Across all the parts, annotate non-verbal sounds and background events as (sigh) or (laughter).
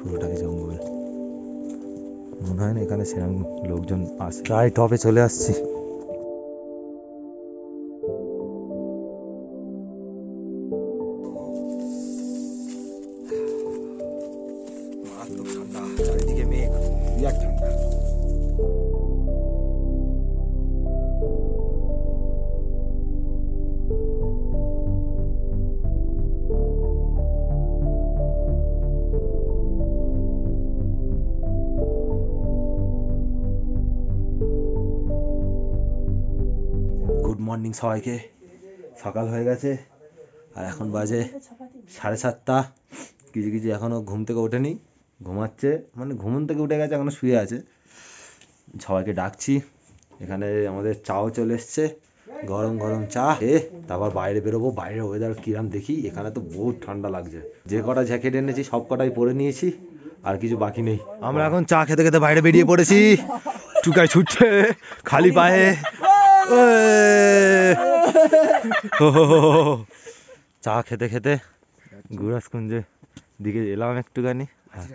পুরোটাই জঙ্গল। মনে হয় না এখানে সেরকম লোকজন আসে প্রায় টপে চলে আসছি। মর্নিং সবাইকে। সকাল হয়ে গেছে। আর এখন বাজে সাড়ে সাতটা। কিছু কিছু এখনও ঘুম থেকে ওঠেনি। ঘুমাচ্ছে। মানে ঘুম থেকে উঠে গেছে এখনও শুয়ে আছে। সবাইকে ডাকছি। এখানে আমাদের চাও চলে এসছে। গরম গরম চা। এ, তারপর বাইরে বেরোবো। বাইরের ওয়েদার কিরাম দেখি। এখানে তো বহুত ঠান্ডা লাগছে। যে কটা জ্যাকেট এনেছি, সব কটাই পরে নিয়েছি। আর কিছু বাকি নেই। আমরা এখন চা খেতে খেতে বাইরে বেরিয়ে পড়েছি। টুকায় ছুটছে। খালি পায়ে। (laughs) (laughs) চা খেতে খেতে গুরাজকুঞ্জের দিকে এলাম একটুখানি। হ্যাঁ।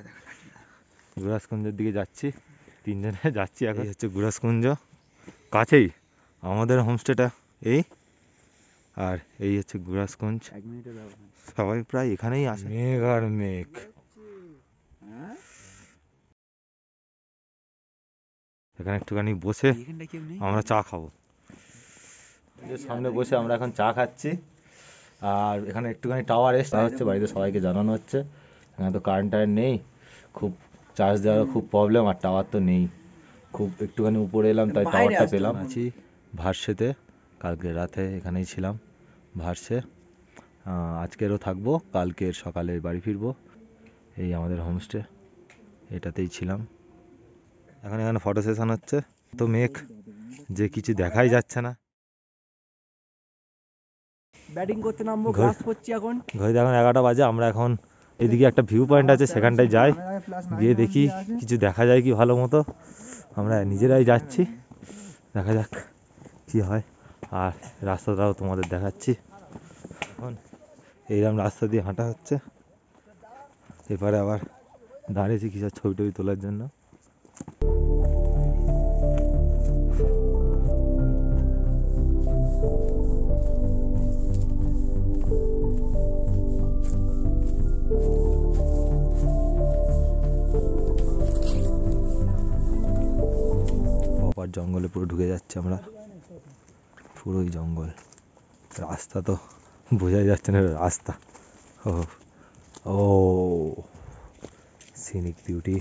গুরাজকুঞ্জের দিকে যাচ্ছি তিনজনে (laughs) যাচ্ছি এখন। হচ্ছে গুরাজকুঞ্জ কাছেই আমাদের হোমস্টেটা এই আর এই হচ্ছে গুরাজকুঞ্জ। সবাই প্রায় এখানেই আসে মেঘ আর মেঘ। এখানে একটুখানি বসে আমরা চা খাব। সামনে বসে আমরা এখন চা খাচ্ছি। আর এখানে একটুখানি টাওয়ার এসে হচ্ছে বাড়িতে সবাইকে জানানো হচ্ছে। এখানে তো কারেন্ট টারেন্ট নেই খুব চার্জ দেওয়ার খুব প্রবলেম আর টাওয়ার তো নেই। খুব একটুখানি উপরে এলাম তাই টাওয়ারটা পেলাম। আছি ভার্সেতে কালকে রাতে এখানেই ছিলাম ভার্সে। আজকেরও থাকব কালকের সকালে বাড়ি ফিরবো। এই আমাদের হোমস্টে এটাতেই ছিলাম। এখন এখানে ফটো সেশন হচ্ছে। তো মেঘ যে কিছু দেখাই যাচ্ছে না। ব্যাটিং করতে নামবো ঘর- ক্লাস করছি এখন। ঘড়িতে এখন এগারোটা বাজে আমরা এখন এদিকে একটা ভিউ পয়েন্ট আছে সেখানটায় যাই গিয়ে দেখি কিছু দেখা যায় কি ভালো মতো। আমরা নিজেরাই যাচ্ছি দেখা যাক কি হয়। আর রাস্তাটাও তোমাদের দেখাচ্ছি। এখন এইরকম রাস্তা দিয়ে হাঁটা হচ্ছে। এবারে আবার দাঁড়িয়েছি কিছু ছবি টবি তোলার জন্য। প্রপার জঙ্গলে পুরো ঢুকে যাচ্ছে আমরা। পুরোই জঙ্গল। রাস্তা তো বোঝাই যাচ্ছে না, রাস্তা। ও ও সিনিক বিউটি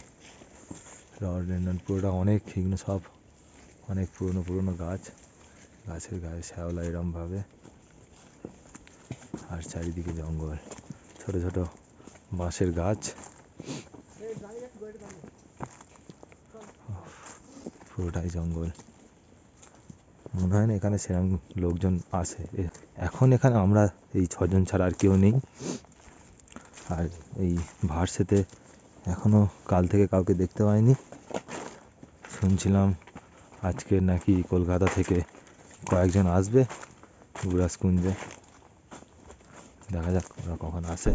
রডেন্ডন পুরোটা অনেক এগুলো সব। অনেক পুরনো পুরনো গাছ। গাছের গায়ে শ্যাওলা এরমভাবে। আর চারিদিকে জঙ্গল। ছোট ছোট বাঁশের গাছ। পুরোটাই জঙ্গল। মনে হয় না এখানে সেরকম লোকজন আসে এখন এখানে আমরা এই ছজন ছাড়া আর কেউ নেই। আর এই ভার্সেতে এখনও কাল থেকে কাউকে দেখতে পাইনি। শুনছিলাম আজকে নাকি কলকাতা থেকে কয়েকজন আসবে গুরাজকুঞ্জে দেখা যাক ওরা কখন আসে।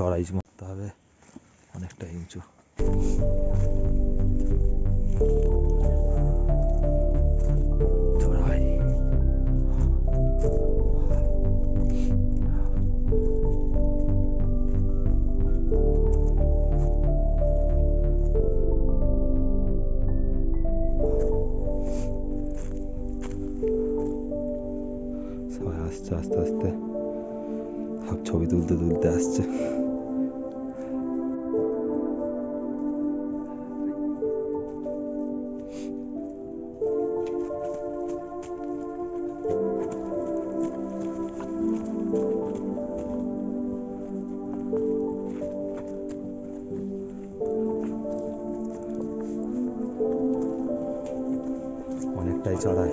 চড়াই মারতে হবে। অনেকটা উঁচু আস্তে আস্তে। সব ছবি তুলতে তুলতে আসছে। চড়াই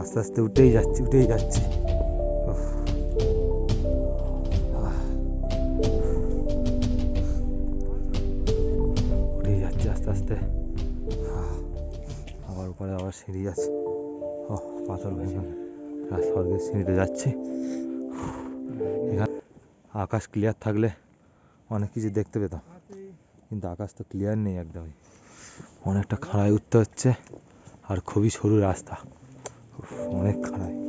আস্তে আস্তে উঠেই যাচ্ছি উঠেই যাচ্ছি। উঠেই যাচ্ছি আস্তে আস্তে। আবার উপরে আবার সিঁড়ি আছে। পাথর ভেঙে স্বর্গের সিঁড়িতে যাচ্ছি। এখানে আকাশ ক্লিয়ার থাকলে অনেক কিছু দেখতে পেতাম। কিন্তু আকাশ তো ক্লিয়ার নেই একদমই। অনেকটা খাড়ায় উঠতে হচ্ছে। আর খুবই সরু রাস্তা। অনেক খাড়ায়।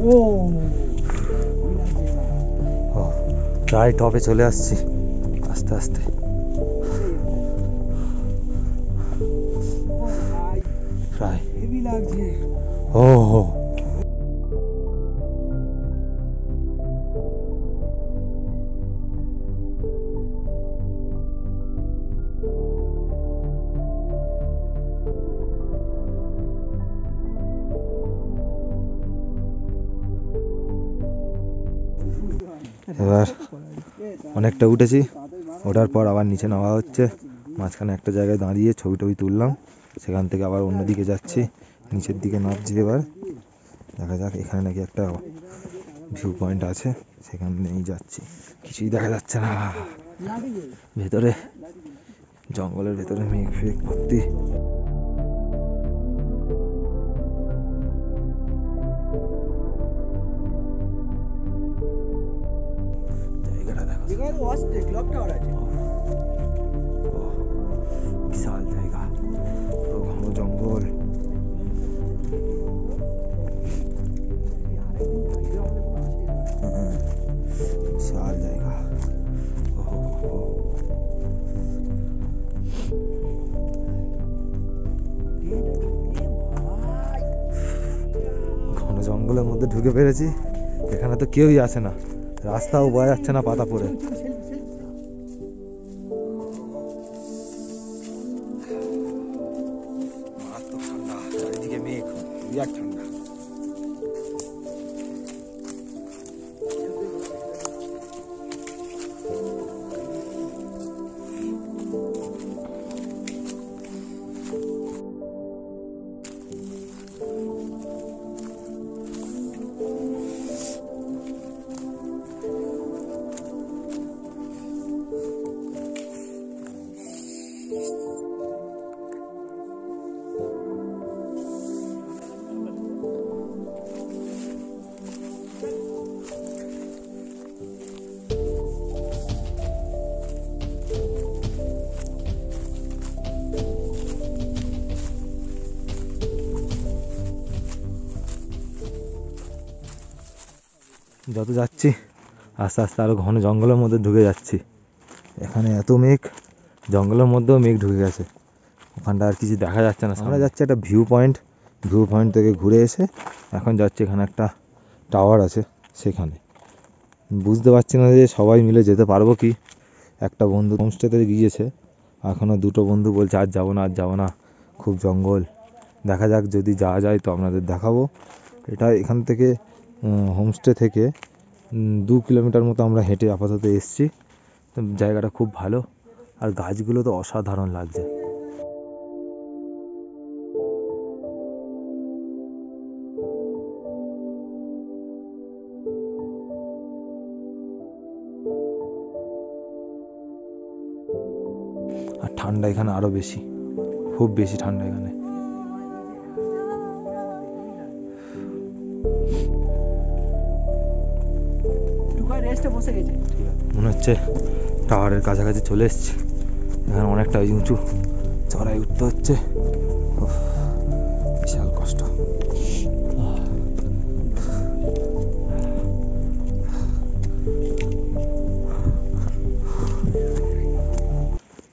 ও প্রায় টপে চলে আসছি। আস্তে আস্তে। প্রায়। ও হো এবার অনেকটা উঠেছি। ওঠার পর আবার নিচে নামা হচ্ছে। মাঝখানে একটা জায়গায় দাঁড়িয়ে ছবি টবি তুললাম। সেখান থেকে আবার অন্যদিকে যাচ্ছি। নিচের দিকে নামছি এবার। দেখা যাক, এখানে নাকি একটা ভিউ পয়েন্ট আছে। সেখানে যাচ্ছি। কিছুই দেখা যাচ্ছে না। ভেতরে, জঙ্গলের ভেতরে মেঘ ফেঘ ভর্তি। এখানে ক্লক টাওয়ার আছে বিশাল জায়গা পুরো ঘন জঙ্গল বিশাল জায়গা ঘন জঙ্গলের মধ্যে ঢুকে পেরেছি এখানে তো কেউই আসে না রাস্তাও বোঝা যাচ্ছে না পাতা পড়ে। যত যাচ্ছি, আস্তে আস্তে আরও ঘন জঙ্গলের মধ্যে ঢুকে যাচ্ছি। এখানে এত মেঘ, জঙ্গলের মধ্যেও মেঘ ঢুকে গেছে। ওখানটা আর কিছু দেখা যাচ্ছে না আমরা যাচ্ছে একটা ভিউ পয়েন্ট ভিউ পয়েন্ট থেকে ঘুরে এসে এখন যাচ্ছি এখানে একটা টাওয়ার আছে সেখানে। বুঝতে পারছি না যে সবাই মিলে যেতে পারব কি? একটা বন্ধু হোমস্টেতে গিয়েছে এখনও দুটো বন্ধু বলছে আজ যাব না আজ যাব না, খুব জঙ্গল। দেখা যাক যদি যাওয়া যায় তো আপনাদের দেখাবো। এটা এখান থেকে হোমস্টে থেকে দু কিলোমিটার মতো আমরা হেঁটে আপাতত এসছি। জায়গাটা খুব ভালো। আর গাছগুলো তো অসাধারণ লাগছে। আর ঠান্ডা এখানে আরও বেশি। খুব বেশি ঠান্ডা এখানে। মনে হচ্ছে টাওয়ারের কাছাকাছি চলে এসছি। এখানে অনেকটা ওই উঁচু চড়াই উঠতে হচ্ছে। বিশাল কষ্ট।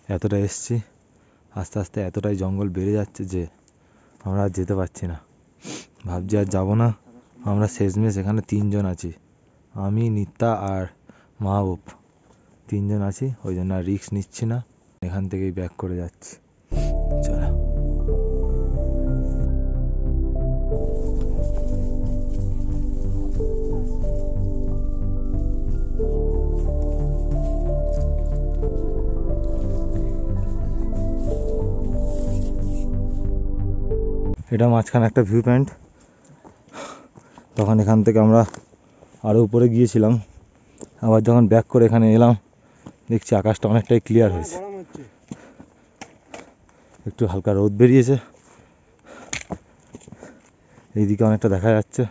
এতটা এসছি, আস্তে আস্তে এতটাই জঙ্গল বেড়ে যাচ্ছে যে আমরা আর যেতে পারছি না। ভাবছি আর যাব না। আমরা শেষমেশ এখানে তিনজন আছি। আমি নিত্যা আর মাহবুব তিনজন আছি, ওই জন্য আর রিস্ক নিচ্ছি না। এখান থেকেই ব্যাক করে যাচ্ছি। চলো। এটা মাঝখানে একটা ভিউ পয়েন্ট তখন এখান থেকে আমরা আরও উপরে গিয়েছিলাম। আবার যখন ব্যাক করে এখানে এলাম, দেখছি আকাশটা অনেকটাই ক্লিয়ার হয়েছে। একটু হালকা রোদ বেরিয়েছে। এইদিকে অনেকটা দেখা যাচ্ছে।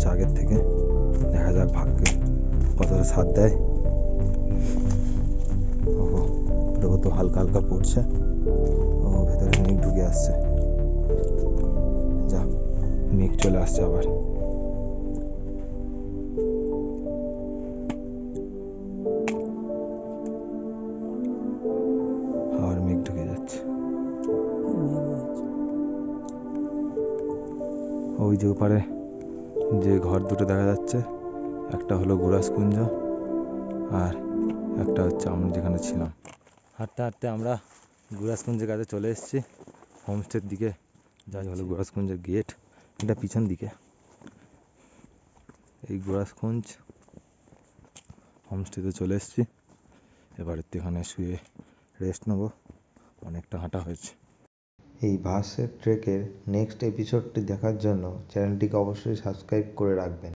হয়েছে আগের থেকে। দেখা যাক ভাগ্যে কতটা সাথ দেয়। ওহো তো হালকা হালকা পড়ছে। ও, ভেতরে মেঘ ঢুকে আসছে। যা, মেঘ চলে আসছে আবার। ওই যে ওপারে ঘর দুটো দেখা যাচ্ছে। একটা হলো গুরাজকুঞ্জ আর একটা হচ্ছে আমরা যেখানে ছিলাম। হাঁটতে হাঁটতে আমরা গুরাজকুঞ্জের কাছে চলে এসেছি। হোমস্টের দিকে যাই হলো গুরাজকুঞ্জের গেট। এটা পিছন দিকে। এই গুরাজকুঞ্জ হোমস্টেতে চলে এসেছি। এবার একটু এখানে শুয়ে রেস্ট নেব। অনেকটা হাঁটা হয়েছে। এই ভার্সের ট্রেকের নেক্সট এপিসোডটি দেখার জন্য চ্যানেলটিকে অবশ্যই সাবস্ক্রাইব করে রাখবেন।